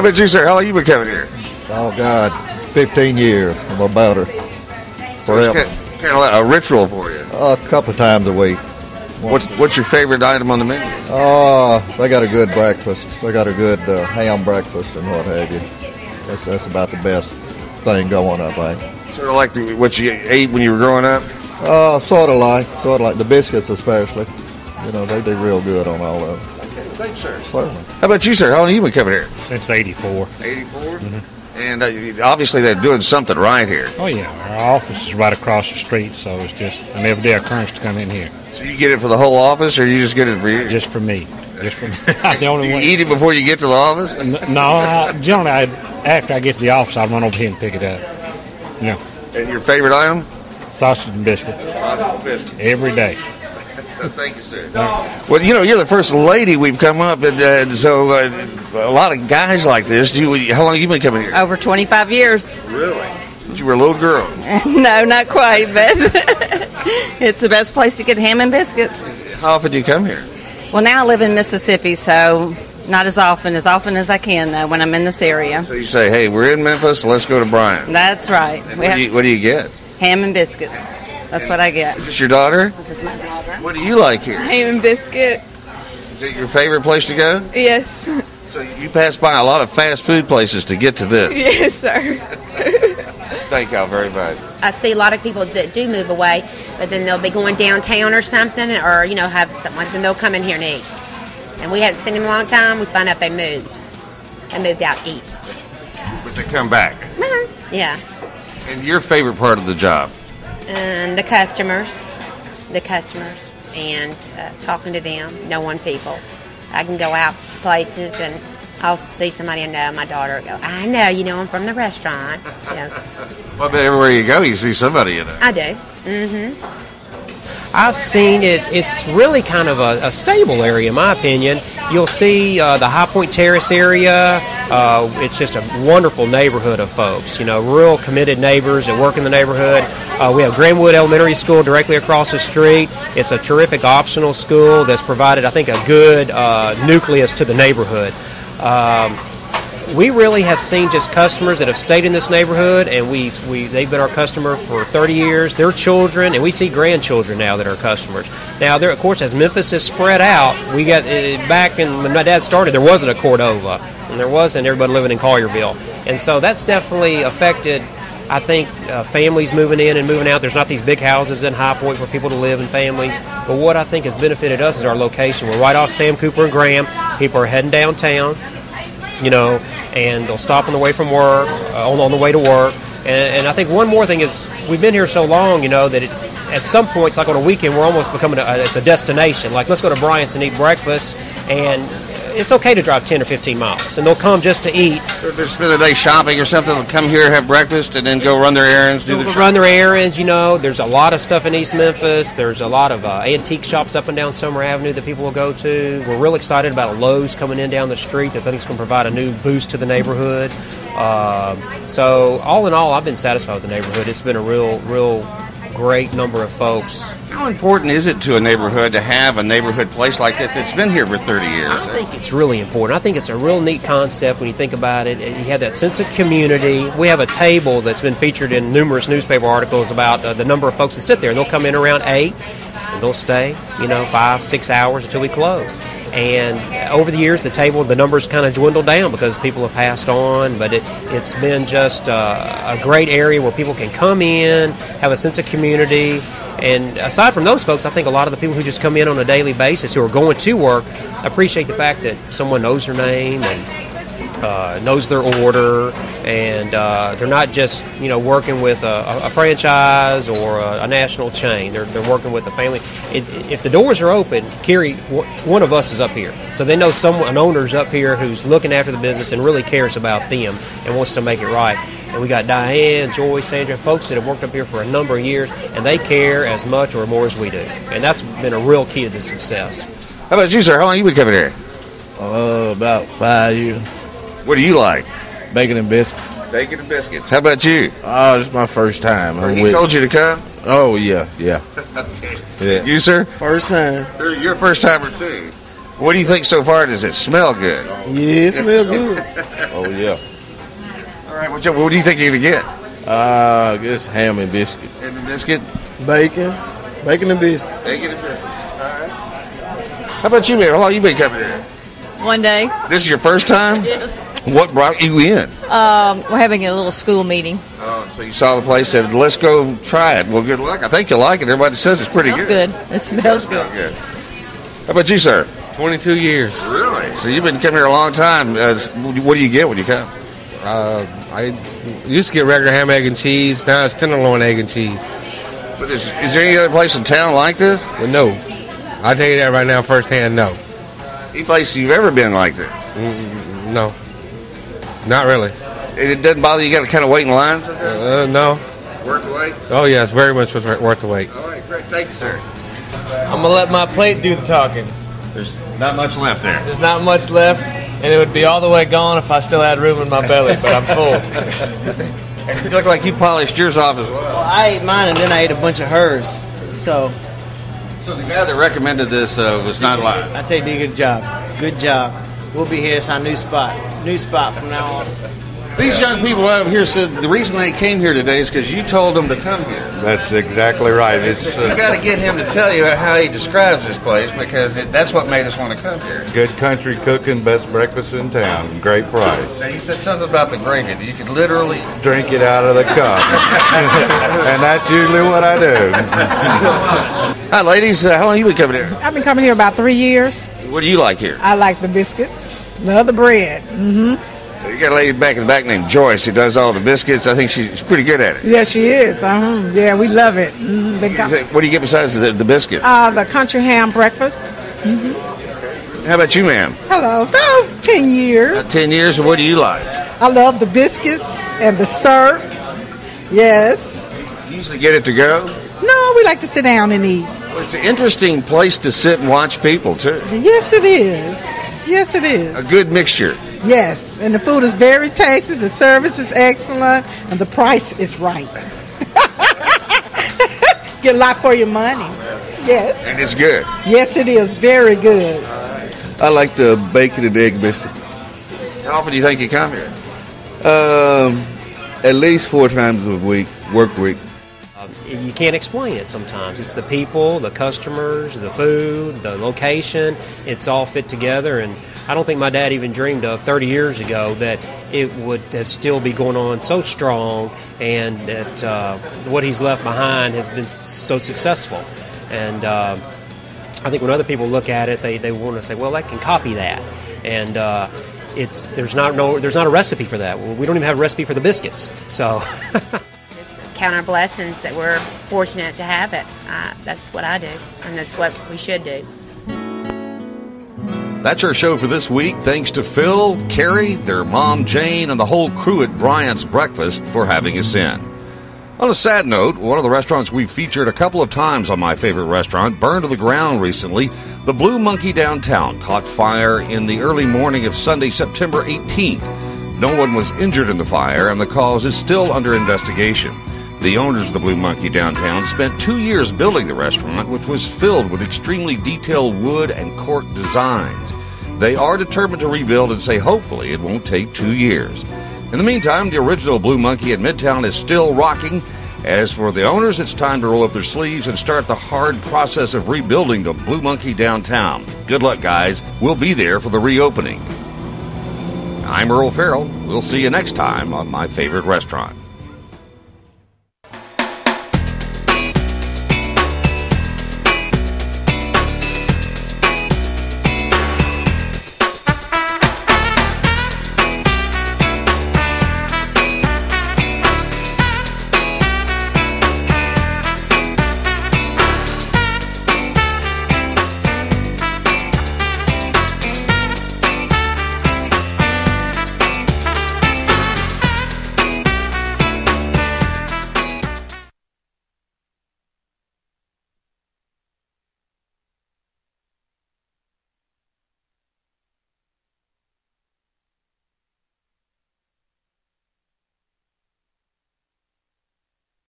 How about you, sir? How long you been coming here? Oh God, 15 years. I'm about her. Forever. It's kind of like a ritual for you. a couple of times a week. What's what's your favorite item on the menu? Oh, they got a good breakfast. They got a good uh, ham breakfast and what have you. That's that's about the best thing going, I think. Sort of like the, what you ate when you were growing up. Uh, sort of like, sort of like the biscuits, especially. You know, they do real good on all of them. Okay, thanks, sir. How about you, sir? How long have you been coming here? Since 84. 84. And uh, obviously they're doing something right here. Oh, yeah. Our office is right across the street, so it's just an everyday occurrence to come in here. So you get it for the whole office, or you just get it for you? Just for me. Just for me. the only you one. eat it before you get to the office. No, I, generally, I, after I get to the office, I run over here and pick it up. Yeah. And your favorite item? sausage and biscuit Sausage and biscuit. every day. Thank you, sir. Well, you know, you're the first lady we've come up, and uh, so uh, a lot of guys like this. Do you, how long have you been coming here? Over 25 years. Really? Since you were a little girl. no, not quite, but it's the best place to get ham and biscuits. How often do you come here? Well, now I live in Mississippi, so not as often, as often as I can, though, when I'm in this area. So you say, "Hey, we're in Memphis. Let's go to Bryan." That's right. And We what, do you, what do you get? ham and biscuits. That's what I get. Is this your daughter? This is my daughter. What do you like here? Ham and biscuit. Is it your favorite place to go? Yes. So you pass by a lot of fast food places to get to this. Yes, sir. Thank y'all very much. I see a lot of people that do move away, but then they'll be going downtown or something, or you know, have something and they'll come in here and eat. And we hadn't seen them in a long time. We find out they moved. They moved out east. But they come back. Uh-huh. Yeah, And your favorite part of the job? And the customers, the customers, and uh, talking to them, knowing people. I can go out places and I'll see somebody I know. My daughter will go, I know, you know, I'm from the restaurant. Yeah, Well, but everywhere you go, you see somebody you know. I do. Mm-hmm. I've seen it. It's really kind of a, a stable area, in my opinion. You'll see uh, the High Point Terrace area. Uh, it's just a wonderful neighborhood of folks. You know, real committed neighbors that work in the neighborhood. Uh, we have Grahamwood Elementary School directly across the street. It's a terrific optional school that's provided, I think, a good uh, nucleus to the neighborhood. Um, we really have seen just customers that have stayed in this neighborhood, and we we they've been our customer for 30 years. Their children, and we see grandchildren now that are customers. Now, there, of course, as Memphis is spread out, we got uh, back in when my dad started, there wasn't a Cordova, and there wasn't everybody living in Collierville, and so that's definitely affected. I think uh, families moving in and moving out. There's not these big houses in High Point for people to live in families. But what I think has benefited us is our location. We're right off Sam Cooper and Graham. People are heading downtown you know, and they'll stop on the way from work, uh, on, on the way to work. And, and I think one more thing is we've been here so long, you know, that it, at some points, like on a weekend, we're almost becoming a, it's a destination. Like let's go to Bryant's and eat breakfast, and it's okay to drive 10 or 15 miles, and they'll come just to eat. If they spend the day shopping or something, they'll come here, have breakfast, and then go run their errands, do their run their errands, you know. There's a lot of stuff in East Memphis. There's a lot of uh, antique shops up and down Summer Avenue that people will go to. We're real excited about a Lowe's coming in down the street. That's I think is going to provide a new boost to the neighborhood. Um, so all in all, I've been satisfied with the neighborhood. It's been a real, real great number of folks. How important is it to a neighborhood to have a neighborhood place like that that's been here for 30 years? I think it's really important. I think it's a real neat concept when you think about it. You have that sense of community. We have a table that's been featured in numerous newspaper articles about uh, the number of folks that sit there. And they'll come in around eight, and they'll stay, you know, five, six hours until we close. And over the years, the table, the numbers kind of dwindled down because people have passed on. But it, it's been just uh, a great area where people can come in, have a sense of community. And aside from those folks, I think a lot of the people who just come in on a daily basis who are going to work appreciate the fact that someone knows their name and uh, knows their order, and uh, they're not just you know working with a, a franchise or a, a national chain. They're, they're working with a family. It, if the doors are open, Kerry, one of us is up here, so they know someone, an owner's up here who's looking after the business and really cares about them and wants to make it right. And we got Diane, Joy, Sandra, folks that have worked up here for a number of years, and they care as much or more as we do, and that's been a real key to the success. How about you, sir? How long you been coming here? Uh, about five years. What do you like? Bacon and biscuits. Bacon and biscuits. How about you? Oh, this is my first time. I'm he with- told you to come? Oh yeah, yeah. yeah. You, sir? First time. You're, you're a first timer, too. What do you think so far? Does it smell good? Yeah, it smells good. Oh yeah. All right. What, you- what do you think you're gonna get? Uh, I guess ham and biscuit. Ham And the biscuit. Bacon, bacon and biscuit. Bacon and biscuit. All right. How about you, man? How long you been coming here? One day, This is your first time? Yes. What brought you in? um, we're having a little school meeting. Oh, so you saw the place, said, "Let's go try it." Well, good luck. I think you'll like it. Everybody says it's pretty Smells good. good. It smells good. Smells good. How about you, sir? 22 years. Really? So you've been coming here a long time. Uh, what do you get when you come? Uh, I used to get regular ham, egg, and cheese. Now it's tenderloin, egg, and cheese. But is, is there any other place in town like this? Well, no. I'll tell you that right now firsthand, no. Any place you've ever been like this? Mm, No. Not really. It doesn't bother you? Got to kind of wait in lines? Uh, no. Worth the wait? Oh, yes, very much worth worth the wait. All right, great. Thank you, sir. I'm gonna let my plate do the talking. There's not much left there. There's not much left, and it would be all the way gone if I still had room in my belly. But I'm full. You look like you polished yours off as well. Well, I ate mine and then I ate a bunch of hers. So So the guy that recommended this uh, was not lying. I'd say did a good job. Good job. We'll be here. It's our new spot. New spot from now on. These young people out of here said the reason they came here today is because you told them to come here. That's exactly right. It's You got to get him to tell you how he describes this place because it, that's what made us want to come here. good country cooking, best breakfast in town, great price. Now, you said something about the gravy. that You could literally. Drink it out of the cup, and that's usually what I do. Hi, ladies. Uh, how long you been coming here? I've been coming here about three years. What do you like here? I like the biscuits, love the bread. Mm-hmm. You got a lady back in the back named Joyce who does all the biscuits. I think she's pretty good at it. Yeah, she is. Uh-huh. Yeah, we love it. Mm-hmm. Com- What do you get besides the, the biscuit? uh, the country ham breakfast. Mm-hmm. How about you, ma'am? Hello, about 10 years. About 10 years, and what do you like? I love the biscuits and the syrup. Yes. You usually get it to go? No, we like to sit down and eat. Well, it's an interesting place to sit and watch people, too. Yes, it is. Yes, it is. A good mixture. Yes, and the food is very tasty, the service is excellent, and the price is right. Get a lot for your money. Yes. And it's good. Yes, it is. Very good. I like the bacon and egg biscuit. How often do you think you come here? Um, at least four times a week, work week. You can't explain it sometimes. It's the people, the customers, the food, the location. It's all fit together. And I don't think my dad even dreamed of 30 years ago that it would still be going on so strong and that uh, what he's left behind has been so successful. And uh, I think when other people look at it, they, they want to say, well, I can copy that. And uh, it's there's not no there's not a recipe for that. We don't even have a recipe for the biscuits. So count our blessings that we're fortunate to have it. Uh, that's what I do, and that's what we should do. That's our show for this week. Thanks to Phil, Carrie, their mom Jane, and the whole crew at Bryant's Breakfast for having us in. On a sad note, one of the restaurants we've featured a couple of times on My Favorite Restaurant burned to the ground recently. The Blue Monkey downtown caught fire in the early morning of Sunday, September 18th. No one was injured in the fire, and the cause is still under investigation. The owners of the Blue Monkey downtown spent two years building the restaurant, which was filled with extremely detailed wood and cork designs. They are determined to rebuild and say hopefully it won't take two years. In the meantime, the original Blue Monkey at Midtown is still rocking. As for the owners, it's time to roll up their sleeves and start the hard process of rebuilding the Blue Monkey downtown. Good luck, guys. We'll be there for the reopening. I'm Earl Farrell. We'll see you next time on My Favorite Restaurant.